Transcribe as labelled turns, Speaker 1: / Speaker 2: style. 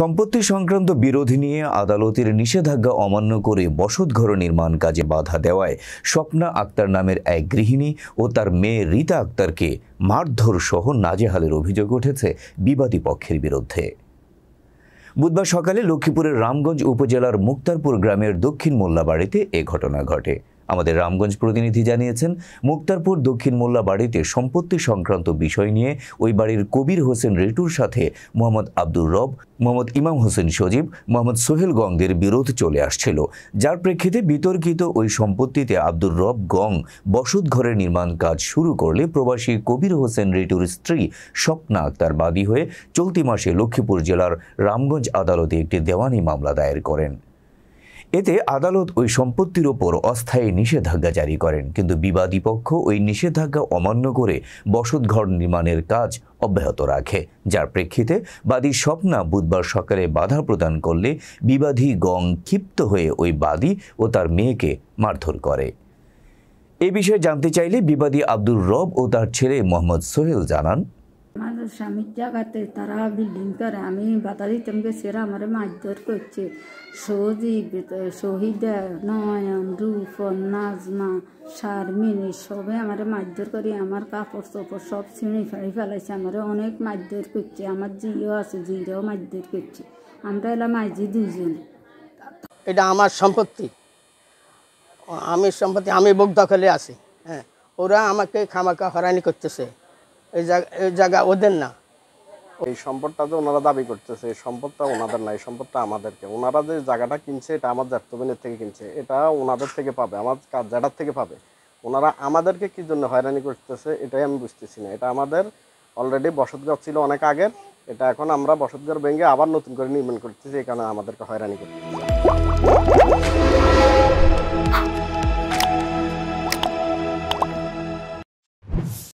Speaker 1: সম্পত্তি সংক্রান্ত বিরোধ নিয়ে আদালতের নিষেধাজ্ঞা অমান্য করে বসতঘর নির্মাণ কাজে বাধা দেওয়ায় স্বপ্না আক্তার নামের এক গৃহিণী ও তার মেয়ে রীতা আক্তারকে মারধর সহ নাজেহালের অভিযোগ উঠেছে বিবাদী পক্ষের বিরুদ্ধে। বুধবার সকালে লক্ষ্মীপুরের রামগঞ্জ উপজেলার মুক্তারপুর গ্রামের দক্ষিণ মোল্লাবাড়িতে এ ঘটনা ঘটে। আমাদের রামগঞ্জ প্রতিনিধি জানিয়েছেন, মুক্তারপুর দক্ষিণ মোল্লা বাড়িতে সম্পত্তি সংক্রান্ত বিষয় নিয়ে ওই বাড়ির কবির হোসেন রেটুর সাথে মোহাম্মদ আব্দুর রব, মোহাম্মদ ইমাম হোসেন সজীব, মোহাম্মদ সোহেল গংদের বিরোধ চলে আসছিল। যার প্রেক্ষিতে বিতর্কিত ওই সম্পত্তিতে আব্দুর রব গং বসত ঘরের নির্মাণ কাজ শুরু করলে প্রবাসী কবির হোসেন রেটুর স্ত্রী স্বপ্না আক্তার বাদী হয়ে চলতি মাসে লক্ষ্মীপুর জেলার রামগঞ্জ আদালতে একটি দেওয়ানি মামলা দায়ের করেন। এতে আদালত ওই সম্পত্তির ওপর অস্থায়ী নিষেধাজ্ঞা জারি করেন, কিন্তু বিবাদী পক্ষ ওই নিষেধাজ্ঞা অমান্য করে বসতঘর নির্মাণের কাজ অব্যাহত রাখে। যার প্রেক্ষিতে বাদী স্বপ্না বুধবার সকালে বাধা প্রদান করলে বিবাদী গং ক্ষিপ্ত হয়ে ওই বাদী ও তার মেয়েকে মারধর করে। এ বিষয়ে জানতে চাইলে বিবাদী আব্দুর রব ও তার ছেলে মোহাম্মদ সোহেল জানান।
Speaker 2: স্বামীর জায়গাতে তারা বিল্ডিং করে। আমি বাধা দিতাম এরা আমার মারধর করছে। সজীব, শহীদা, নয়ন রূপন নাজমা, শারমিন সবে আমার মারধর করে। আমার কাপড় চোপড় সব ছিঁড়ে ফাড়ি ফেলাইছে আমার অনেক মারধর করছে। আমার জিও আছে, জিরাও মারধর করছে। আমরা এলাম মাঝি দুজনে
Speaker 3: এটা আমার সম্পত্তি। আমি সম্পত্তি, আমি বুক দখলে আছি। হ্যাঁ ওরা আমাকে খামাকা হরানি করতেছে। এই জায়গা ওদের না।
Speaker 4: এই সম্পদটা যে ওনারা দাবি করতেছে, এই সম্পদটা ওনাদের না, এই সম্পদটা আমাদেরকে। ওনারা যে জায়গাটা কিনছে, এটা আমার জাতীয়বেনের থেকে কিনছে। এটা ওনাদের থেকে পাবে, আমার জায়গার থেকে পাবে। ওনারা আমাদেরকে কি জন্য হয়রানি করতেছে, এটাই আমি বুঝতেছি না। এটা আমাদের অলরেডি বসতঘর ছিল অনেক আগের। এটা এখন আমরা বসতঘর ভেঙে আবার নতুন করে নির্মাণ করতেছি এখানে আমাদেরকে হয়রানি করতেছে।